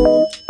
Música